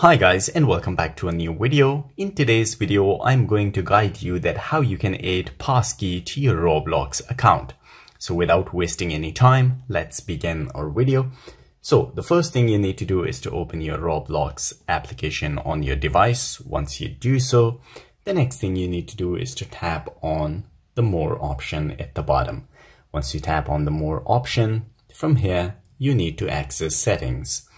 Hi guys and welcome back to a new video. In today's video, I'm going to guide you that how you can add passkey to your Roblox account. So without wasting any time, let's begin our video. So the first thing you need to do is to open your Roblox application on your device. Once you do so, the next thing you need to do is to tap on the more option at the bottom. Once you tap on the more option, from here, you need to access settings.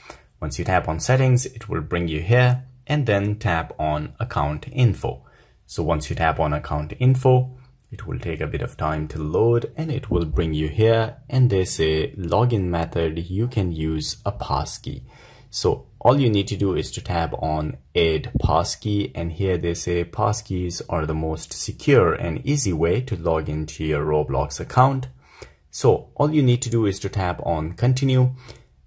Once you tap on settings, it will bring you here and then tap on account info. So once you tap on account info, it will take a bit of time to load and it will bring you here and they say login method you can use a passkey. So all you need to do is to tap on add passkey and here they say passkeys are the most secure and easy way to log into your Roblox account. So all you need to do is to tap on continue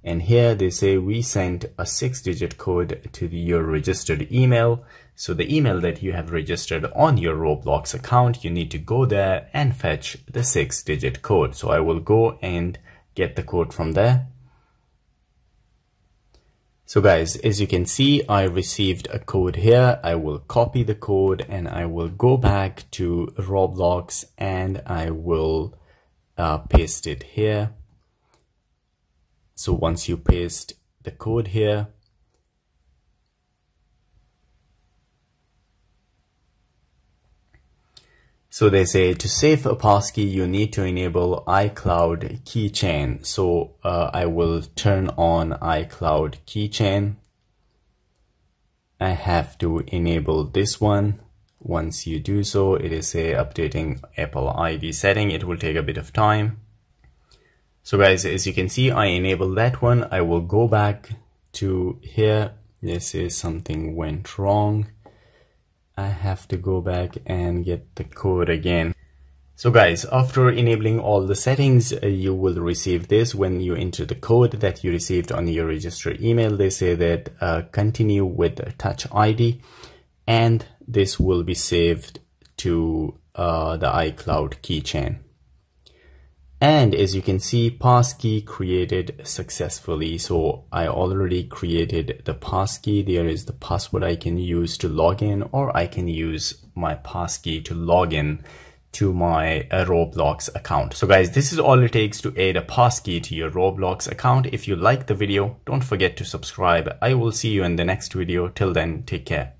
and here they say we sent a six digit code to your registered email. So the email that you have registered on your Roblox account, you need to go there and fetch the six digit code. So I will go and get the code from there. So guys, as you can see, I received a code here. I will copy the code and I will go back to Roblox and I will uh, paste it here. So once you paste the code here, So they say to save a passkey, you need to enable iCloud keychain. So uh, I will turn on iCloud keychain. I have to enable this one. Once you do so, it is a updating Apple ID setting. It will take a bit of time. So guys, as you can see, I enable that one. I will go back to here. This is something went wrong. I have to go back and get the code again. So guys, after enabling all the settings, uh, you will receive this when you enter the code that you received on your register email. They say that uh, continue with Touch ID and this will be saved to uh, the iCloud keychain. And as you can see, passkey created successfully. So I already created the passkey. There is the password I can use to log in or I can use my passkey to log in to my uh, Roblox account. So guys, this is all it takes to add a passkey to your Roblox account. If you like the video, don't forget to subscribe. I will see you in the next video. Till then, take care.